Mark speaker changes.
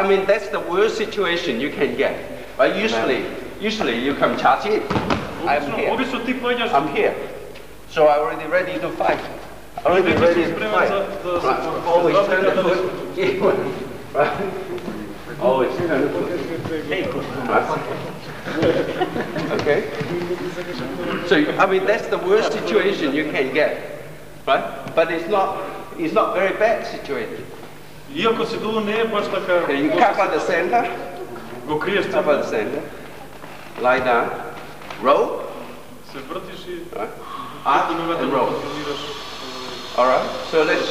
Speaker 1: I mean, that's the worst situation you can get. But usually, usually you come charge it. I'm here.
Speaker 2: obično
Speaker 1: I'm here. So I'm already ready to fight. Already ready to fight.
Speaker 2: za- da se
Speaker 1: Right. Always turn the
Speaker 2: oh,
Speaker 1: foot inward. Right. Oh, Always turn the foot. Okay. So I mean that's the worst situation you can get, right? But it's not. It's not very bad situation.
Speaker 2: Иако се долу не е баш така,
Speaker 1: Okay, you cover the center.
Speaker 2: го криеш
Speaker 1: Cover the center. Lie down. Roll.
Speaker 2: се вртиш и
Speaker 1: Right. Up
Speaker 2: ногата
Speaker 1: and
Speaker 2: го
Speaker 1: roll.
Speaker 2: контролираш.
Speaker 1: All right. So let's